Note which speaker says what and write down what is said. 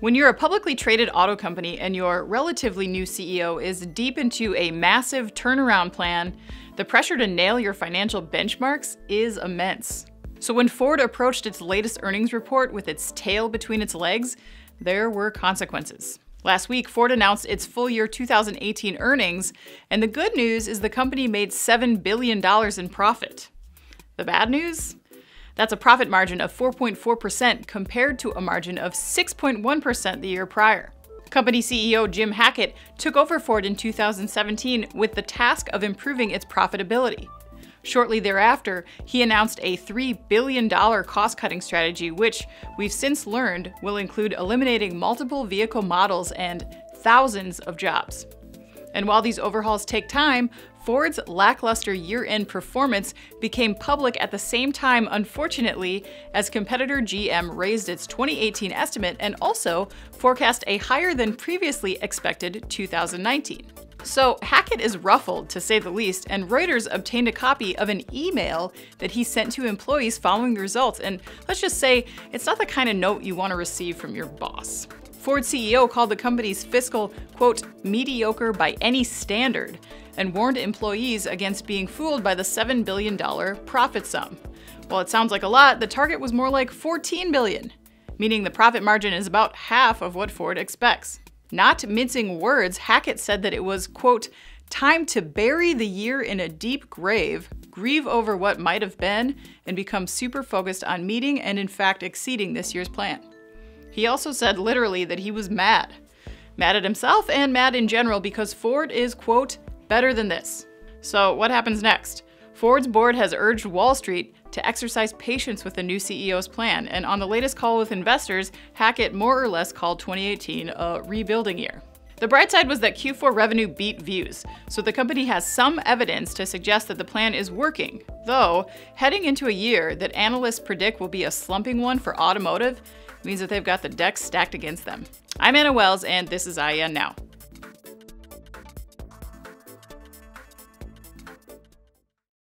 Speaker 1: When you're a publicly traded auto company and your relatively new CEO is deep into a massive turnaround plan, the pressure to nail your financial benchmarks is immense. So when Ford approached its latest earnings report with its tail between its legs, there were consequences. Last week, Ford announced its full year 2018 earnings, and the good news is the company made $7 billion in profit. The bad news? That's a profit margin of 4.4% compared to a margin of 6.1% the year prior. Company CEO Jim Hackett took over Ford in 2017 with the task of improving its profitability. Shortly thereafter, he announced a $3 billion cost cutting strategy, which we've since learned will include eliminating multiple vehicle models and thousands of jobs. And while these overhauls take time, Ford's lackluster year end performance became public at the same time, unfortunately, as competitor GM raised its 2018 estimate and also forecast a higher than previously expected 2019. So Hackett is ruffled, to say the least, and Reuters obtained a copy of an email that he sent to employees following the results. And let's just say it's not the kind of note you want to receive from your boss. Ford CEO called the company's fiscal, quote, mediocre by any standard, and warned employees against being fooled by the $7 billion profit sum. While it sounds like a lot, the target was more like 14 billion, meaning the profit margin is about half of what Ford expects. Not mincing words, Hackett said that it was, quote, time to bury the year in a deep grave, grieve over what might have been, and become super focused on meeting and in fact exceeding this year's plan. He also said literally that he was mad. Mad at himself and mad in general because Ford is, quote, better than this. So, what happens next? Ford's board has urged Wall Street to exercise patience with the new CEO's plan, and on the latest call with investors, Hackett more or less called 2018 a rebuilding year. The bright side was that Q4 revenue beat views, so the company has some evidence to suggest that the plan is working. Though, heading into a year that analysts predict will be a slumping one for automotive means that they've got the decks stacked against them. I'm Anna Wells, and this is IEN Now.